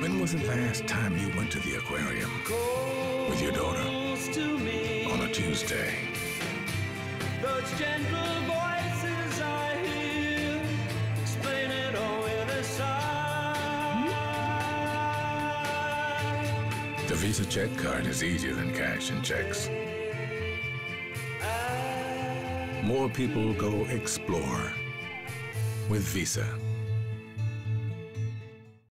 When was the last time you went to the aquarium with your daughter on a Tuesday? Those gentle voices I hear explain it all in a sigh. The Visa check card is easier than cash and checks. More people go explore with Visa.